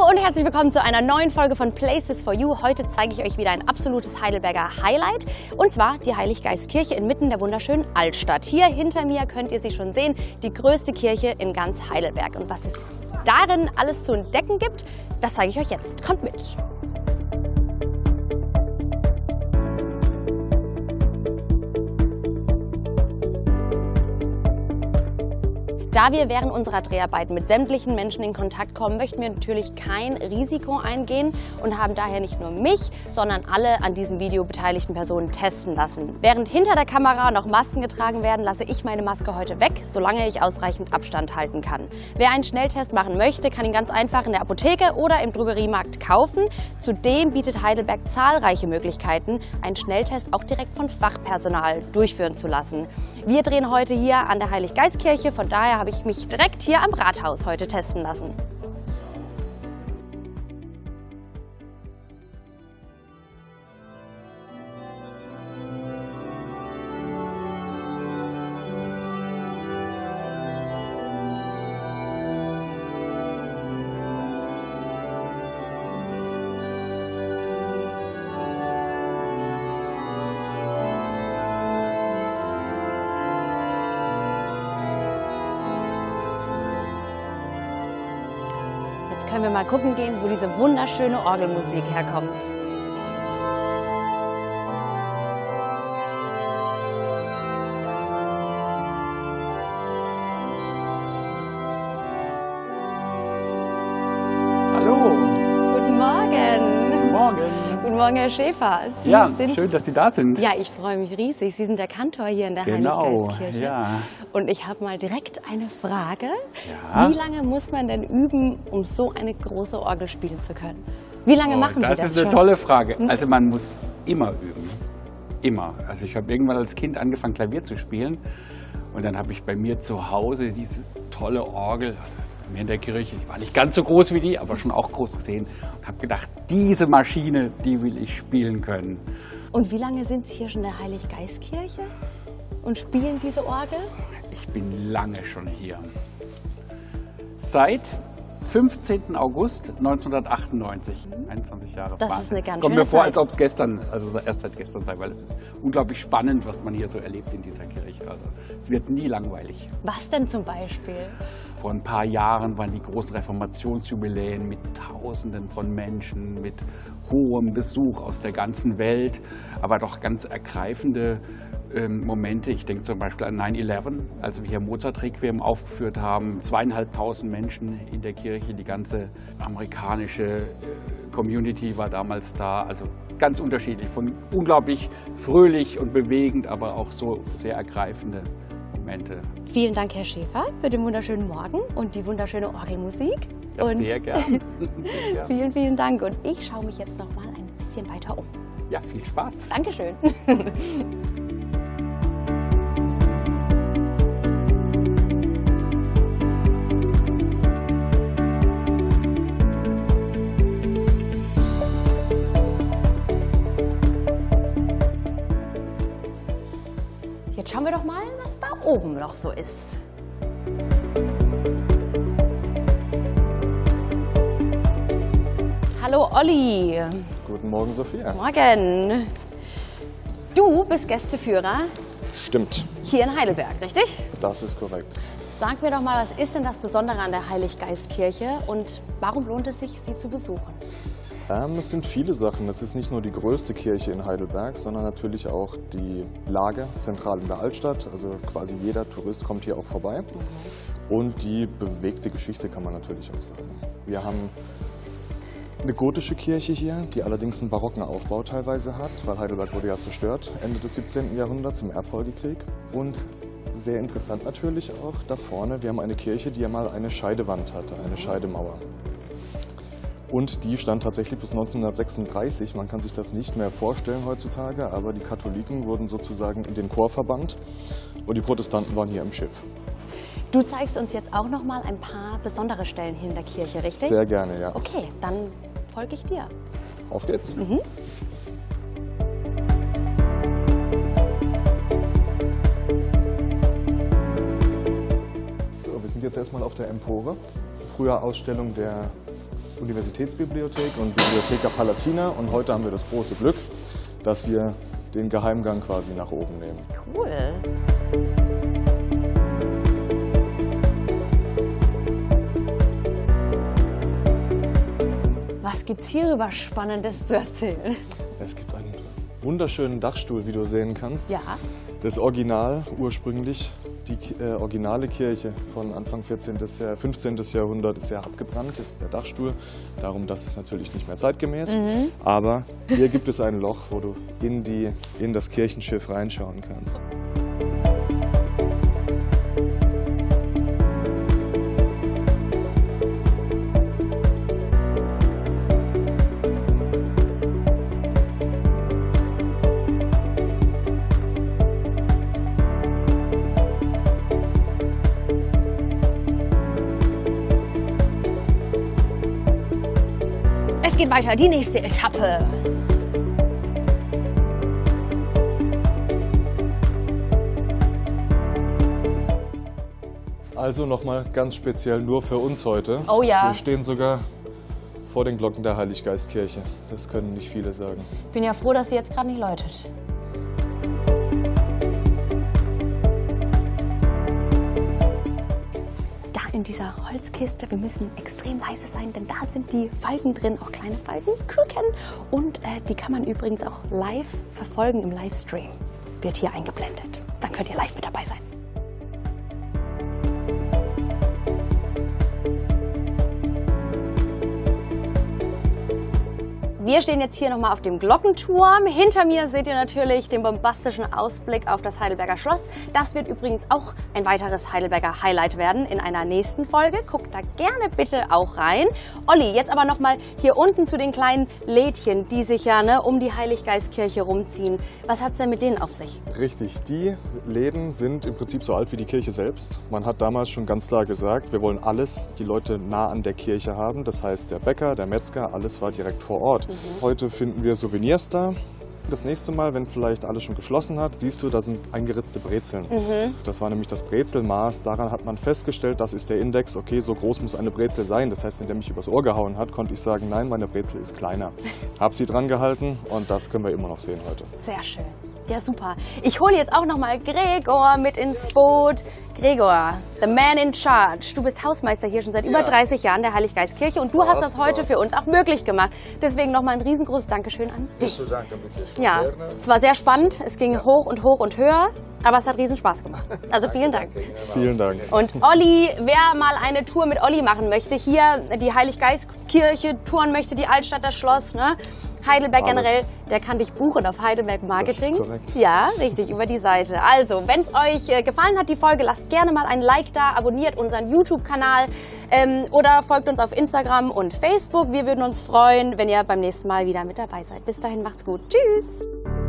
Hallo und herzlich willkommen zu einer neuen Folge von Places for You. Heute zeige ich euch wieder ein absolutes Heidelberger Highlight und zwar die Heiliggeistkirche inmitten der wunderschönen Altstadt. Hier hinter mir könnt ihr sie schon sehen, die größte Kirche in ganz Heidelberg. Und was es darin alles zu entdecken gibt, das zeige ich euch jetzt. Kommt mit! Da wir während unserer Dreharbeiten mit sämtlichen Menschen in Kontakt kommen, möchten wir natürlich kein Risiko eingehen und haben daher nicht nur mich, sondern alle an diesem Video beteiligten Personen testen lassen. Während hinter der Kamera noch Masken getragen werden, lasse ich meine Maske heute weg, solange ich ausreichend Abstand halten kann. Wer einen Schnelltest machen möchte, kann ihn ganz einfach in der Apotheke oder im Drogeriemarkt kaufen. Zudem bietet Heidelberg zahlreiche Möglichkeiten, einen Schnelltest auch direkt von Fachpersonal durchführen zu lassen. Wir drehen heute hier an der Heiliggeistkirche, von daher habe ich mich direkt hier am Rathaus heute testen lassen. Können wir mal gucken gehen, wo diese wunderschöne Orgelmusik herkommt. Morgen, Herr Schäfer. Sie Ja, sind schön, dass Sie da sind. Ja, ich freue mich riesig. Sie sind der Kantor hier in der Genau, Heiliggeistkirche. ja. Und ich habe mal direkt eine Frage. Ja. Wie lange muss man denn üben, um so eine große Orgel spielen zu können? Wie lange Oh, machen Sie das das ist eine schon? tolle Frage. Hm? Also man muss immer üben. Immer. Also ich habe irgendwann als Kind angefangen, Klavier zu spielen. Und dann habe ich bei mir zu Hause diese tolle Orgel, bei mir in der Kirche, die war nicht ganz so groß wie die, aber schon auch groß gesehen. Und habe gedacht, diese Maschine, die will ich spielen können. Und wie lange sind Sie hier schon in der Heiliggeistkirche und spielen diese Orgel? Ich bin lange schon hier. Seit 15. August 1998, 21 Jahre. Das ist Wahnsinn. eine ganz Kommt mir vor, Zeit. als ob es gestern, also erst seit gestern sei, weil es ist unglaublich spannend, was man hier so erlebt in dieser Kirche. Also es wird nie langweilig. Was denn zum Beispiel? Vor ein paar Jahren waren die großen Reformationsjubiläen mit Tausenden von Menschen, mit hohem Besuch aus der ganzen Welt, aber doch ganz ergreifende ähm, Momente. Ich denke zum Beispiel an 9-11, als wir hier Mozart-Requiem aufgeführt haben. Zweieinhalbtausend Menschen in der Kirche, die ganze amerikanische äh, Community war damals da. Also ganz unterschiedlich, von unglaublich fröhlich und bewegend, aber auch so sehr ergreifende Momente. Vielen Dank, Herr Schäfer, für den wunderschönen Morgen und die wunderschöne Orgelmusik. Ja, und sehr gern. Sehr vielen, vielen Dank. Und ich schaue mich jetzt noch mal ein bisschen weiter um. Ja, viel Spaß. Dankeschön. Jetzt schauen wir doch mal, was da oben noch so ist. Hallo Olli. Guten Morgen, Sophia. Morgen. Du bist Gästeführer Stimmt, hier in Heidelberg, richtig? das ist korrekt. Sag mir doch mal, was ist denn das Besondere an der Heiliggeistkirche und warum lohnt es sich, sie zu besuchen? Ähm, es sind viele Sachen. Es ist nicht nur die größte Kirche in Heidelberg, sondern natürlich auch die Lage zentral in der Altstadt. Also quasi jeder Tourist kommt hier auch vorbei. Und die bewegte Geschichte kann man natürlich auch sagen. Wir haben eine gotische Kirche hier, die allerdings einen barocken Aufbau teilweise hat, weil Heidelberg wurde ja zerstört Ende des 17. Jahrhunderts im Erbfolgekrieg. Und sehr interessant natürlich auch da vorne, wir haben eine Kirche, die ja mal eine Scheidewand hatte, eine Scheidemauer. Und die stand tatsächlich bis 1936. Man kann sich das nicht mehr vorstellen heutzutage, aber die Katholiken wurden sozusagen in den Chor verbannt und die Protestanten waren hier im Schiff. Du zeigst uns jetzt auch noch mal ein paar besondere Stellen hier in der Kirche, richtig? Sehr gerne, ja. Okay, dann folge ich dir. Auf geht's. So, wir sind jetzt erstmal auf der Empore. Früher Ausstellung der Universitätsbibliothek und Bibliotheca Palatina. Und heute haben wir das große Glück, dass wir den Geheimgang quasi nach oben nehmen. Cool. Was gibt's hierüber Spannendes zu erzählen? Es gibt einen wunderschönen Dachstuhl, wie du sehen kannst. Ja. Das Original, ursprünglich, die äh, originale Kirche von Anfang 14. Jahr, 15. Jahrhundert ist ja abgebrannt, ist der Dachstuhl. Darum, das ist natürlich nicht mehr zeitgemäß. Aber hier gibt es ein Loch, wo du in, die, in das Kirchenschiff reinschauen kannst. Geht weiter, die nächste Etappe. Also nochmal ganz speziell nur für uns heute. Oh ja. Wir stehen sogar vor den Glocken der Heiliggeistkirche. Das können nicht viele sagen. Ich bin ja froh, dass sie jetzt gerade nicht läutet. Dieser Holzkiste, wir müssen extrem leise sein, denn da sind die Falten drin, auch kleine Falten, Küken. Und äh, die kann man übrigens auch live verfolgen im Livestream. Wird hier eingeblendet. Dann könnt ihr live mit dabei sein. Wir stehen jetzt hier nochmal auf dem Glockenturm. Hinter mir seht ihr natürlich den bombastischen Ausblick auf das Heidelberger Schloss. Das wird übrigens auch ein weiteres Heidelberger Highlight werden in einer nächsten Folge. Guckt da gerne bitte auch rein. Olli, jetzt aber nochmal hier unten zu den kleinen Lädchen, die sich ja ne, um die Heiliggeistkirche rumziehen. Was hat es denn mit denen auf sich? Richtig, die Läden sind im Prinzip so alt wie die Kirche selbst. Man hat damals schon ganz klar gesagt, wir wollen alles, die Leute nah an der Kirche haben. Das heißt, der Bäcker, der Metzger, alles war direkt vor Ort. Heute finden wir Souvenirs da. Das nächste Mal, wenn vielleicht alles schon geschlossen hat, siehst du, da sind eingeritzte Brezeln. Das war nämlich das Brezelmaß. Daran hat man festgestellt, das ist der Index. Okay, so groß muss eine Brezel sein. Das heißt, wenn der mich übers Ohr gehauen hat, konnte ich sagen, nein, meine Brezel ist kleiner. Hab sie dran gehalten und das können wir immer noch sehen heute. Sehr schön. Ja, super. Ich hole jetzt auch nochmal Gregor mit ins Boot. Gregor, the man in charge. Du bist Hausmeister hier schon seit über 30 Jahren der Heiliggeistkirche und du hast das heute fast. für uns auch möglich gemacht. Deswegen nochmal ein riesengroßes Dankeschön an dich. Nicht zu danken, bitte. Ja, Gerne. es war sehr spannend. Es ging hoch und hoch und höher, aber es hat riesen Spaß gemacht. Also vielen Dank. Danke. Vielen Dank. Und Olli, wer mal eine Tour mit Olli machen möchte, hier die Heiliggeistkirche touren möchte, die Altstadt, das Schloss, ne? Heidelberg Alles. generell, der kann dich buchen auf Heidelberg Marketing. Das ist korrekt. Ja, richtig, über die Seite. Also, wenn es euch äh, gefallen hat, die Folge, lasst gerne mal ein Like da, abonniert unseren YouTube-Kanal ähm, oder folgt uns auf Instagram und Facebook. Wir würden uns freuen, wenn ihr beim nächsten Mal wieder mit dabei seid. Bis dahin, macht's gut. Tschüss!